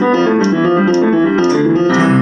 Müzik